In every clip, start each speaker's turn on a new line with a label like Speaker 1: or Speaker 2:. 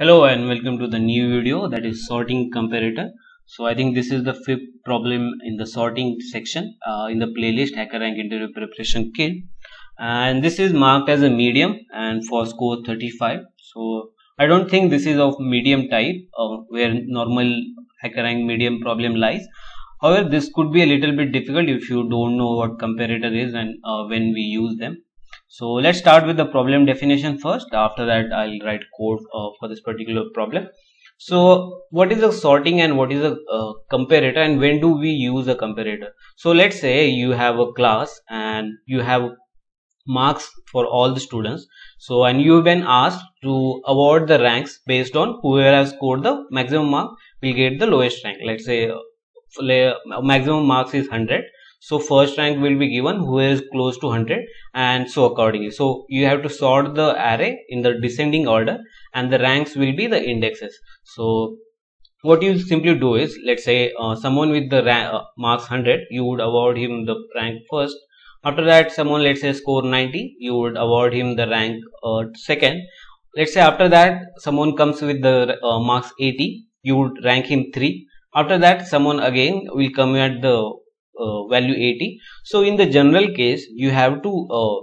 Speaker 1: Hello and welcome to the new video that is sorting comparator. So I think this is the fifth problem in the sorting section uh, in the playlist HackerRank interview preparation kit and this is marked as a medium and for score 35. So I don't think this is of medium type uh, where normal HackerRank medium problem lies. However, this could be a little bit difficult if you don't know what comparator is and uh, when we use them. So let's start with the problem definition first. After that, I'll write code uh, for this particular problem. So what is a sorting and what is a uh, comparator and when do we use a comparator? So let's say you have a class and you have marks for all the students. So and you've been asked to award the ranks based on whoever has scored the maximum mark will get the lowest rank. Let's say uh, maximum marks is 100 so first rank will be given who is close to 100 and so accordingly. So you have to sort the array in the descending order and the ranks will be the indexes. So what you simply do is let's say uh, someone with the uh, marks 100 you would award him the rank first. After that someone let's say score 90 you would award him the rank uh, second. Let's say after that someone comes with the uh, marks 80 you would rank him 3 after that someone again will come at the value 80 so in the general case you have to uh,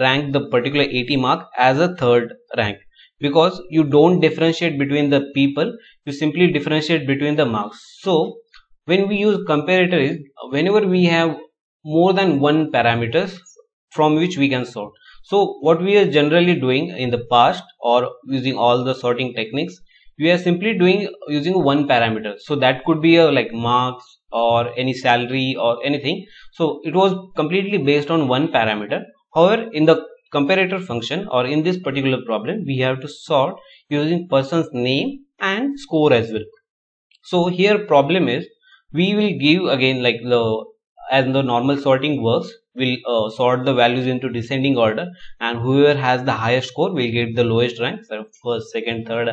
Speaker 1: rank the particular 80 mark as a third rank. Because you don't differentiate between the people you simply differentiate between the marks. So when we use comparators whenever we have more than one parameters from which we can sort. So what we are generally doing in the past or using all the sorting techniques we are simply doing using one parameter. So that could be a like marks or any salary or anything. So it was completely based on one parameter. However in the comparator function or in this particular problem we have to sort using person's name and score as well. So here problem is we will give again like the as the normal sorting works will uh, sort the values into descending order and whoever has the highest score will get the lowest rank so first second third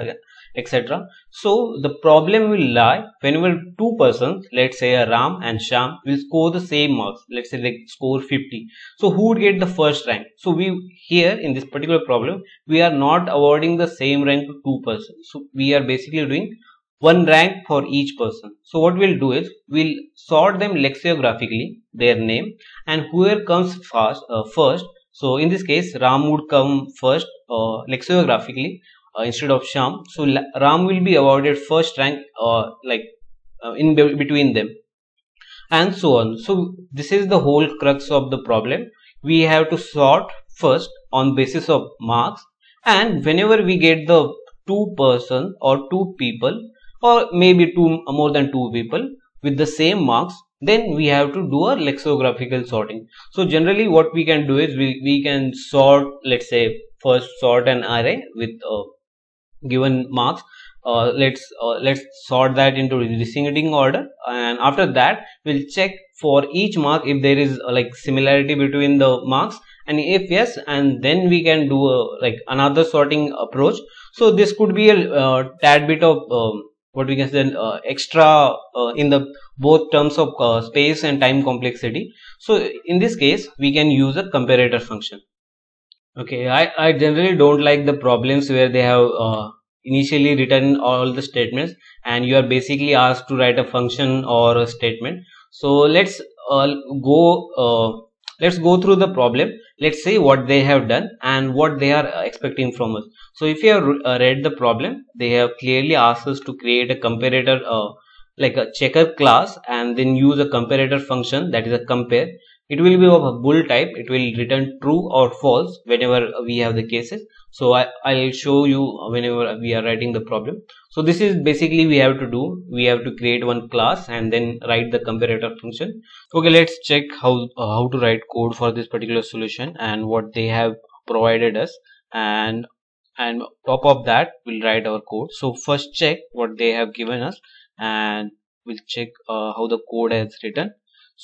Speaker 1: etc. So the problem will lie whenever two persons, let's say a Ram and Sham, will score the same marks. Let's say they score 50. So who would get the first rank? So we here in this particular problem, we are not awarding the same rank to two persons. So we are basically doing one rank for each person. So what we'll do is we'll sort them lexicographically, their name, and whoever comes fast uh, first. So in this case, Ram would come first uh, lexicographically uh, instead of Sham. So Ram will be awarded first rank uh, like uh, in be between them and so on. So this is the whole crux of the problem. We have to sort first on basis of marks and whenever we get the two person or two people or maybe two more than two people with the same marks then we have to do a lexicographical sorting. So generally what we can do is we, we can sort let's say first sort an array with uh, given marks. Uh, let's uh, let's sort that into descending order and after that we'll check for each mark if there is uh, like similarity between the marks. And if yes and then we can do a, like another sorting approach. So this could be a uh, tad bit of um, what we can say uh, extra uh, in the both terms of space and time complexity so in this case we can use a comparator function Okay, I, I generally don't like the problems where they have uh, initially written all the statements and you are basically asked to write a function or a statement. So let's uh, go uh, let's go through the problem. Let's see what they have done and what they are expecting from us. So if you have uh, read the problem, they have clearly asked us to create a comparator uh, like a checker class and then use a comparator function that is a compare it will be of a bool type. It will return true or false whenever we have the cases. So I, i'll show you whenever we are writing the problem. So this is basically we have to do. We have to create one class and then write the comparator function. Okay let's check how uh, how to write code for this particular solution and what they have provided us. And and top of that we'll write our code. So first check what they have given us and we'll check uh, how the code has written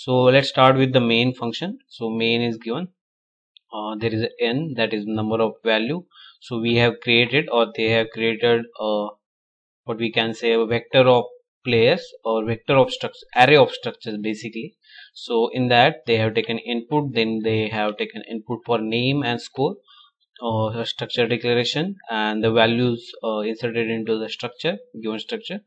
Speaker 1: so let's start with the main function. So main is given. Uh, there is n that is number of value. So we have created or they have created uh, what we can say a vector of players or vector of structure array of structures basically. So in that they have taken input then they have taken input for name and score uh, structure declaration and the values uh, inserted into the structure given structure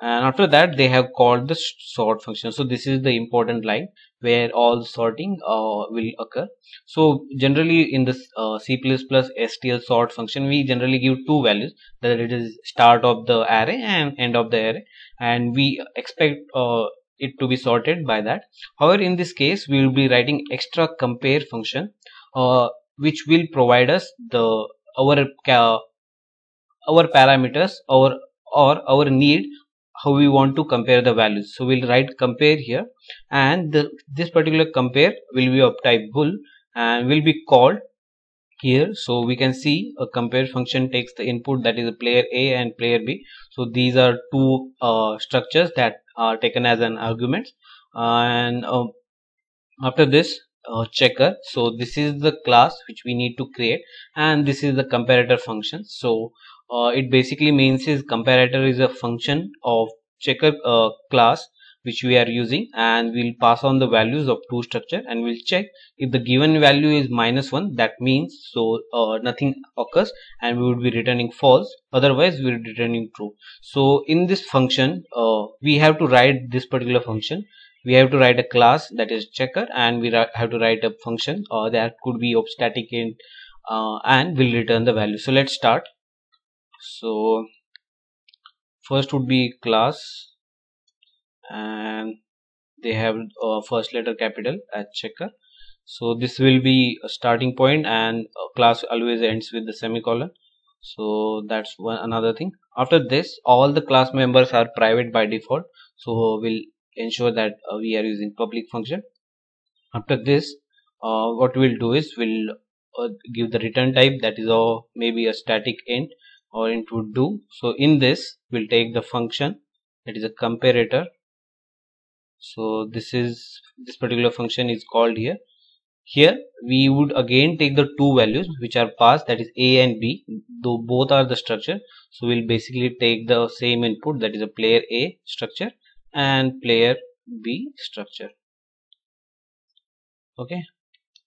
Speaker 1: and after that they have called the sort function. So this is the important line where all sorting uh, will occur. So generally in this uh, c++ stl sort function we generally give two values that it is start of the array and end of the array. And we expect uh, it to be sorted by that. However in this case we will be writing extra compare function uh, which will provide us the our our parameters or or our need how we want to compare the values. So we'll write compare here and the, this particular compare will be of type bool and will be called here. So we can see a compare function takes the input that is a player a and player b. So these are two uh, structures that are taken as an argument. And uh, after this uh, checker. So this is the class which we need to create and this is the comparator function. So uh, it basically means is comparator is a function of checker uh, class which we are using and we'll pass on the values of two structure and we'll check if the given value is minus 1 that means so uh, nothing occurs and we would be returning false. Otherwise we are returning true. So in this function uh, we have to write this particular function. We have to write a class that is checker and we have to write a function uh, that could be of static int uh, and will return the value. So let's start so first would be class. And they have uh, first letter capital as checker. So this will be a starting point and class always ends with the semicolon. So that's one another thing. After this all the class members are private by default. So we'll ensure that uh, we are using public function. After this uh, what we'll do is we'll uh, give the return type. That is a maybe a static int or int would do so in this we'll take the function that is a comparator so this is this particular function is called here here we would again take the two values which are passed that is a and b though both are the structure so we'll basically take the same input that is a player a structure and player B structure. Okay.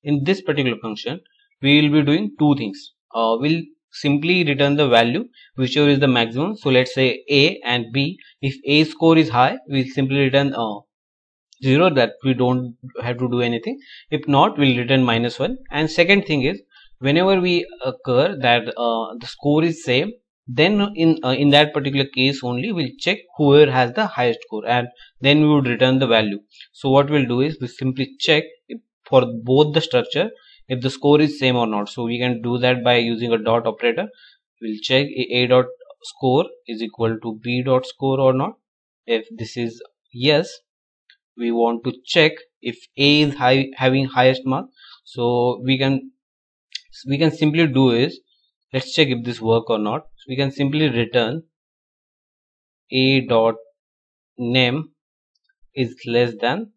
Speaker 1: In this particular function, we will be doing two things. Uh, we'll simply return the value whichever is the maximum. So let's say A and B. If A score is high, we'll simply return uh, 0 that we don't have to do anything. If not, we'll return minus 1. And second thing is whenever we occur that uh, the score is same then in uh, in that particular case only we'll check whoever has the highest score and then we would return the value so what we'll do is we simply check for both the structure if the score is same or not. So we can do that by using a dot operator. We'll check a dot score is equal to b dot score or not. If this is yes we want to check if a is high having highest mark. So we can we can simply do is let's check if this work or not. So we can simply return a dot name is less than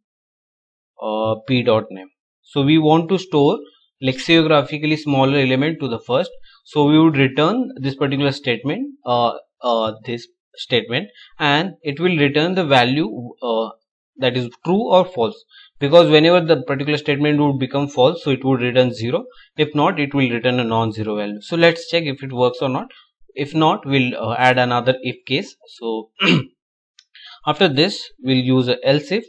Speaker 1: uh, p dot name. So we want to store lexicographically smaller element to the first. So we would return this particular statement uh, uh, this statement and it will return the value uh, that is true or false. Because whenever the particular statement would become false so it would return 0 if not it will return a non-zero value. So let's check if it works or not. If not we'll uh, add another if case. So after this we'll use a else if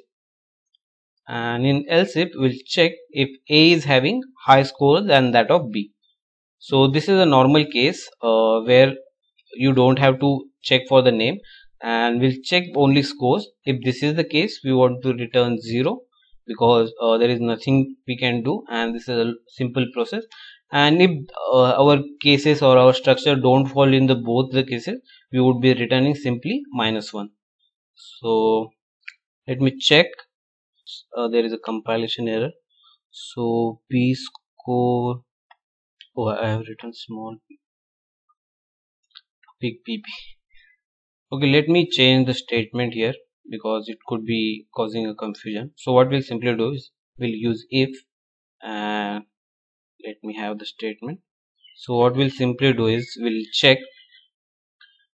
Speaker 1: and in else if we'll check if a is having high score than that of b. So this is a normal case uh, where you don't have to check for the name. And we'll check only scores. If this is the case we want to return 0 because uh, there is nothing we can do. And this is a simple process. And if uh, our cases or our structure don't fall in the both the cases we would be returning simply minus 1 so let me check uh, there is a compilation error. So b score oh i have written small p big bb okay let me change the statement here because it could be causing a confusion. So what we'll simply do is we'll use if and let me have the statement. So what we'll simply do is we'll check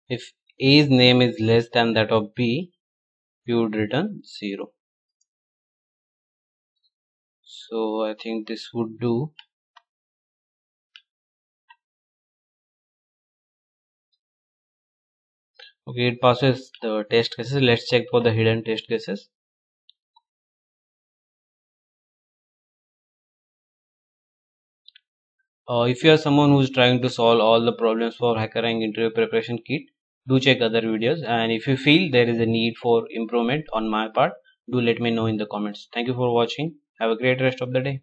Speaker 1: if a's name is less than that of b we would return 0 so I think this would do. Okay it passes the test cases. Let's check for the hidden test cases. Uh, if you are someone who is trying to solve all the problems for HackerRank interview preparation kit do check other videos. And if you feel there is a need for improvement on my part do let me know in the comments. Thank you for watching have a great rest of the day